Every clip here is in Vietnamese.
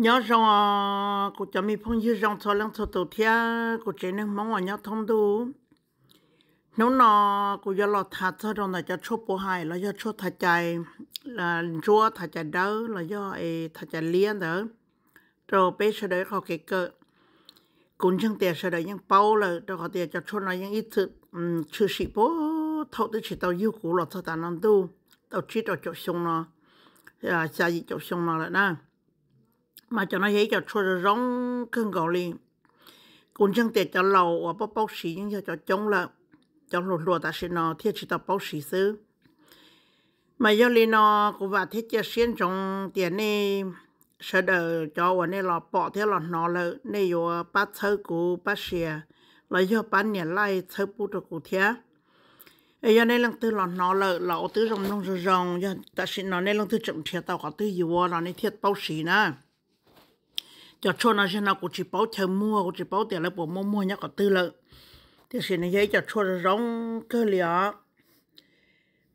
nhớ rằng cô cho mi phong như rằng cho lăng cho tổ thia cô chế nên mong ở nhớ thông đủ nếu nó cô giờ lọt thật cho rằng là cho chốt bộ hai là cho chốt thật chạy là chúa thật chạy đỡ là do thật chạy liên đỡ rồi bây giờ đấy họ cái cơ cũng chẳng tiền giờ đấy những bao là rồi họ tiền cho chốt nó những ít sự chưa sĩ bố thâu tới chỉ tao yêu cũ là cho ta năng tu tao chỉ tao chỗ xong nó à xa gì chỗ xong nó lại nè mà cho nó dễ cho cho rồi rong cơn gạo liền. Cũng chẳng thể cho lâu và bao bóc xí nhưng cho chống là cho lột lột ta sẽ nó thiết chỉ tập bao xí xứ. Mà do lý nó cũng và thiết cho xuyên trong tiền này sẽ đỡ cho và này là bỏ theo là nó là này yo bắt thơ của bắt xìa. Là do bắt nhà lại thơ bút được của thế ấy giờ này lần thứ là nó là là ở thứ rong nông rồng giờ ta sẽ nó này lần thứ chậm thiệt tao có thứ gì là này thiết bao xí nè cho cho nó xem nó cũng chỉ bảo chờ mua, cũng chỉ bảo tiền là bộ mua mua nhá có tư lợi. Thì xin này giấy cho cho rong cơ liệt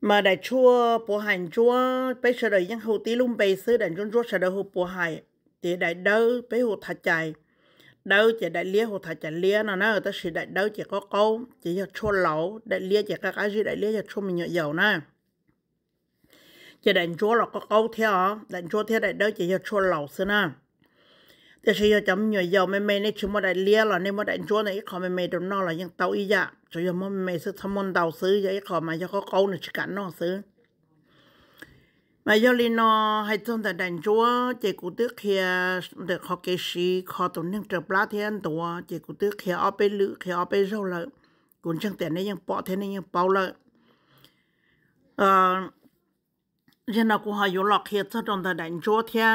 mà đại chua bộ hành chua bây giờ đời những hậu tí lung bây xứ đại chua chua sẽ đời hậu bộ hành thì đại đâu bây hậu thật chạy đâu chỉ đại lia hậu thật chạy lia, nó nó ta chỉ đại đâu chỉ có câu, chỉ cho chua lẩu, đại lia chỉ các cái gì, đại lia cho chua mình nhựa dầu nè. Chỉ đại chua là có câu theo đại chua theo đại đâu chỉ cho chua lẩu xưa nè. แต่ใช่ยจำหน่วยยาวไม่ไม่ในชุมได้เลี้ยหรอในมได้จ้วในขอไม่ไม่ตรงนอหรอยังเตาอียะจะยมไม่ซื้อทำมันเตาซื้อยังขอมาจะเขาเขาในชิกันนอซื้อมายอลีนอให้ต้นแต่ดันจัวเจกูตึกเขียเด็กเขาเกชีขอตัวนึงจะปลาเทียนตัวเจกูตึกเขียเอาไปลือเขียเอาไปเร่าเลยกุนช่างแต่ในยังปอเทนยังเป่าเลยเอ่อยังนักกูหาอยู่หลอกเขียต้นแต่ดันจัวเทีย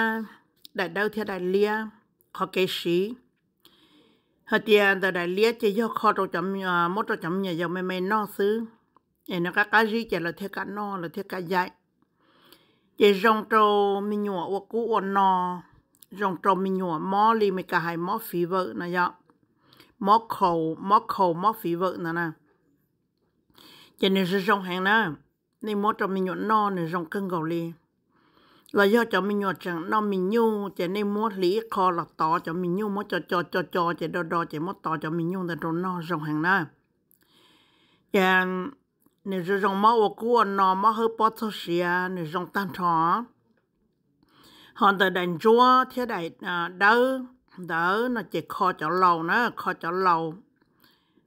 ได้เดาเทียได้เลี้ย khó cái sĩ, họ tiền từ đại liệt chỉ do khó trong chấm à, mốt trong chấm nhà dòng mày mày no xứ. Em nó các cá gì chỉ là thiết cá no là thiết cá dạy chỉ rong trâu mình nhọ ô cú ô no rong trâu mình nhọ mò li mày cả hai mò phí vợ nè dọ mò khẩu mò khẩu mò phí vợ nè nè. Chỉ nên 是 rong hàng nè nên một trâu mình nhọ no nên rong cân gầu li là do cho mình nhọt chẳng nó mình nhu chỉ nên mua lý kho là to cho mình nhu mua cho cho cho cho chỉ đo đo chỉ mua to cho mình nhu là rồi nó rồng hàng na và nếu rồi rồng máu của cô nó máu hơi bớt số xia nếu rồng tan thọ họ từ đánh chúa thế đại đỡ đỡ nó chỉ kho cho lâu nữa kho cho lâu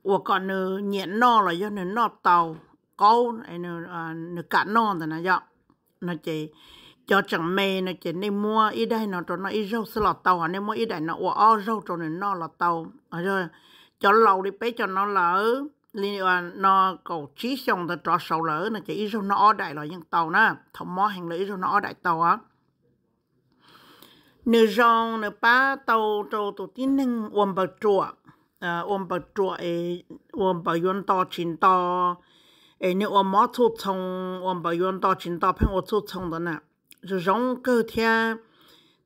và còn nữa nhẹ no là do nó nó tàu câu này nữa nữa cả non rồi nó do nó chỉ cho chẳng mê nó chỉ nên mua ít đây nó cho nó ít rau sữa lọt tàu nên mua ít đây nó ủa rau cho nên nó là tàu. Ờ, rồi, cho lâu đi bé cho nó lỡ liên quan à, nó cầu trí xong ta cho sầu lỡ nó chỉ ít rau nó ở đại loại những tàu nè thông mò hàng lỡ rau nó ở đại tàu á. Nửa rong nửa ba tàu, trâu tổ tin nâng ôm bờ chùa ôm ờ, bờ chùa ấy ôm bờ yên to chín to. Ấy nếu ôm mỏ thu thông ôm bờ yên to chín to, phải ôm thu thông đó nè rồi rong cơ thia.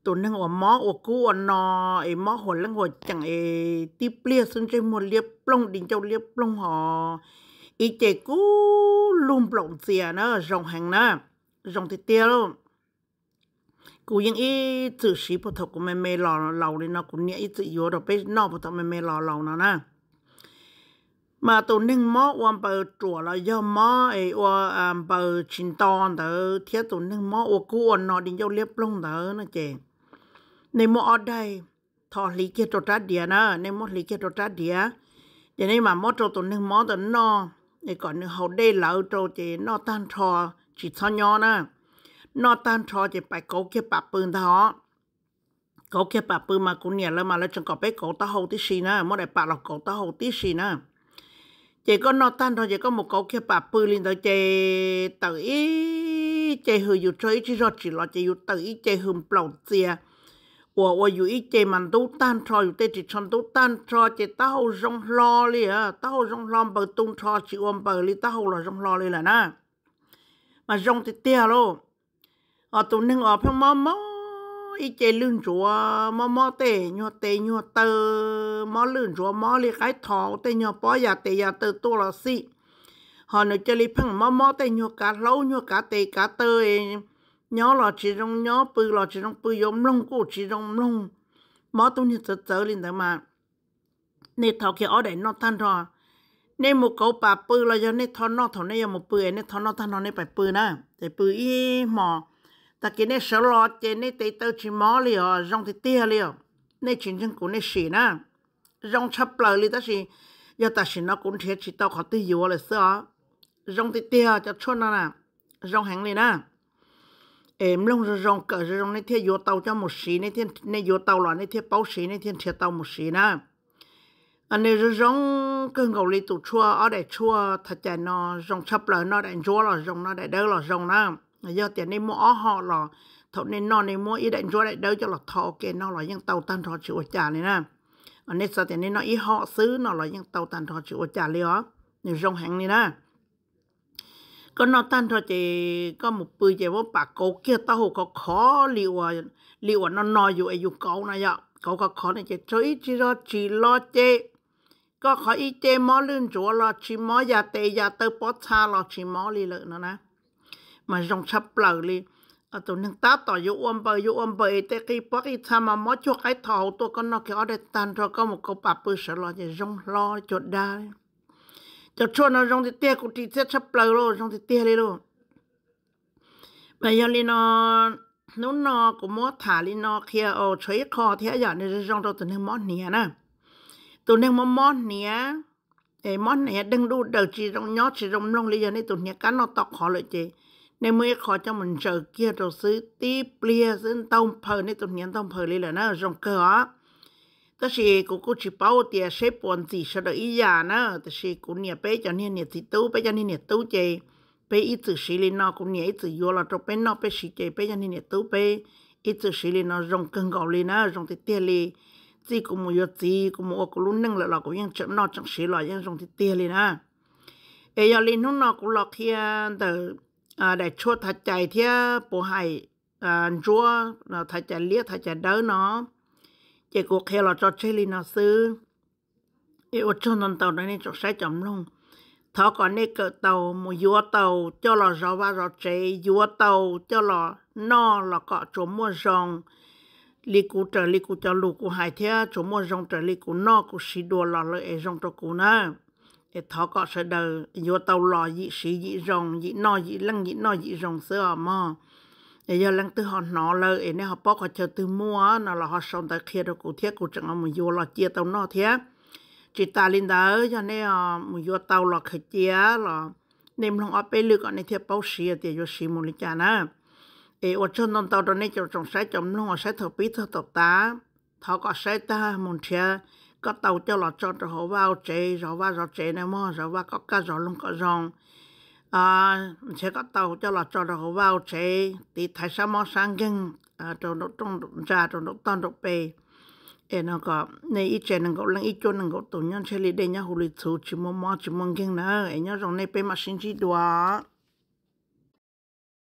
Tổ năng ở mó ở cú ở nò ấy mó hồ lăng hồ chẳng ấy tiếp lia xuống trên một liếp plong đình châu liếp plong họ. Ý chế cú lùm plong xìa nó rong hàng nó rong thì tia luôn cú những ý tự sĩ bộ học của mẹ mẹ lò lò đi nó cũng nhẹ ý tự yếu rồi bây nó bộ học mẹ mẹ lò lò nó nè. Mà tụi nâng mó quan bờ chùa là do mó ấy qua bờ chín ton đó thiết tụi nâng mó ô cú nó đi vô liếp lông đó nó chè nên mó ở đây thọ lý kia trò trát địa nè nên mó lý kia trò trát địa cho nên mà mó trò tụi nâng mó đó nó để còn nâng hậu đây là trò chè nó tan trò chỉ cho nhỏ nè nó tan trò chè phải cố kia bạc bưng đó cố kia bạc bưng mà cũng nhẹ là mà là chẳng có bé cố ta hậu tí xì nè mó đại bạc là cố ta hậu tí xì nè chị có nó tan thôi chị có một câu kia bà bự lên đó chị tự ý chị hư dù chơi chỉ rồi, chỉ lo chị dù tự ý chị hư bầu tiền của của dù ý chị mình tú tan cho dù tết chỉ chọn tú tan cho chị tao rong lo li à tao rong lo bờ tung cho chị ôm bờ li tao là rong lo li là na. Mà rong thì tia luôn ờ, ở tụ nâng ở phong máu mông ít chơi lươn rùa mò mò tê nhọ tê nhọ tơ mò lươn rùa mò li cái thọ tê nhọ bó ya tê ya tơ tô là xí họ nói chơi li phăng mò mò tê nhọ cá lâu nhọ cá tê cá tơ nhỏ là chỉ trong nhỏ bự là chỉ trong bự yếm lông cô chỉ trong lông. Mò tôi như tự tự lên đó mà. Nè thầu kia ở đây nó tan rồi nè một cậu bà bự là do nên thọ nó thọ nên một bự nè thọ nó tan nó nè phải bự nè để bự y mò ta kia này sợ lo trên này tây tơ chỉ mỏ liền rong thì tia liền nên chính chân của nên xì nè rong chấp lời liền ta xì giờ ta xì nó cũng thế chỉ tao khó tiêu yếu là sao rong thì tia cho chôn nó nè rong hàng liền na, em long rồi rong cỡ rồi rong nên thiết yếu tàu cho một xì nên thiên nên yếu tàu là nên thiết bao xì nên thiên thiệt tàu một xì nè anh à, này rồi rong cơn ngầu li tụ chua ở đây chua thật chạy nó rong chấp lời nó đại chua là rong nó để đỡ là rong na giờ tiền nên mua họ là thọ nên nó nên mua, ý đánh rồi để đâu cho là thọ kê nó là những tàu tan thọ chịu trả này nè. Anh nên sao tiền nên nó ý họ xứ, nó là những tàu tan thọ chịu trả liền á nên rong hàng này nè. Có nó tan thọ chỉ có một bữa chỉ vô bạc cố kia, tao hồ có khó liệu à liệu à nó nói dù ai dù cậu này ạ. Cậu có khó này chỉ chơi chỉ lo chỉ lo chê. Có khó ý chê mó lươn chỗ lo chỉ mó già tê, già tơ bó cha lo chỉ mó li lợi nữa nè. มาจงชับเปล่าเลยอตัวนึ่งตาต่ออยู่อวมไปอยู่อวมไปแต่กีปักอีทำมามอชกไอ้ถอตัวก็นอกเกี่ยวได้ตันเราก็มุกปับปืนสลอจะจงรอจดได้จะชวนเราจงติเตี้ยกุฏิเตี้ยชับเปล่าโลจงติเตี้ยเลยโลไปยังลีนอนนู้นนอกูมอถาลีนอเคียเอาช่วยคอเทียอย่างนี้จงเราตัวนึงมอเหนียนะตัวนึงมอมอเหนียไอ้มอเหนียดึงดูเดือดจีตรงยอดจีตรงลงเลยย่างนี้ตัวเนียกันนอตอกขอเลยเจ ในมือขอจะมันเจอเกียร์ตัวซื้อตีเปลี่ยซึ่งต้องเพลในตัวนี้ต้องเพลเลยแหละนะจงเกอแต่สิกูกูชิเป้าเตียใช้ปนสีฉลอียานะแต่สิกูเนี่ยเป๊จะเนี่ยเนี่ยสิตู้เป๊จะเนี่ยเนี่ยตู้เจเป๊อีจือสิลินอกูเนี่ยอีจือยัวเราจะเป็นนอเป๊สิเจเป๊จะเนี่ยเนี่ยตู้เป๊อีจือสิลินอจงเกิงเกาเลยนะจงติเตียเลยจีกูมูยจีกูมูกูลุ้นนึงแล้วเรากูยังจะนอจังสิลอยยังจงติเตียเลยนะเอยาลินนู่นนอกูหลอกเฮียเดอ à, để cho thật chạy thì bố hay à, chua à, nó à, thật chạy liếc thật chạy đỡ nó. Chỉ cuộc kia là cho chơi nó sư yêu chung non tàu này cho sai chậm luôn. Thọ còn nè cỡ tàu một vua tàu cho là rau ba rau chế vua tàu cho là no là cọ chỗ mua rồng li cụ trở li cụ cho lù cụ hải thế à, chỗ mua rồng trở li cụ no cụ xì đùa là lợi rồng cho cụ nè cái thọ có sẽ đời, vô tàu lò dị sĩ dị rồng dị no dị lăng dị no dị rồng sữa mà giờ lăng từ họ nọ lời nên họ bỏ họ chờ từ mua, nó là họ sống tại kia đó cụ thiết, cụ chẳng ông vô lò chia tàu nọ thế chỉ ta lên đó cho nên ờ, một vô tàu lò khởi chia là nên lòng ở bên lưỡi còn nên thiết bao xì, thì vô xì một lịch nè. Ê ở trên non tàu đó nên trong trong sai trong lòng họ sai thợ bí thợ tàu ta thọ có sai ta một chia có tàu cho lọt cho họ vào chế rồi vào rồi chế này mà, rồi vào có cá rồi luôn có rong à sẽ có tàu cho lọt cho họ vào chế thì thay sao mà sang kinh à cho nó trong ra cho nó tan được bề em nó có, này ít chuyện nó lần ít chỗ nó có tổ nhân sẽ lấy đây nhá hồ lý chú chỉ mua mua chỉ mong kinh nữa em nhớ trong này bề mà sinh chi đùa.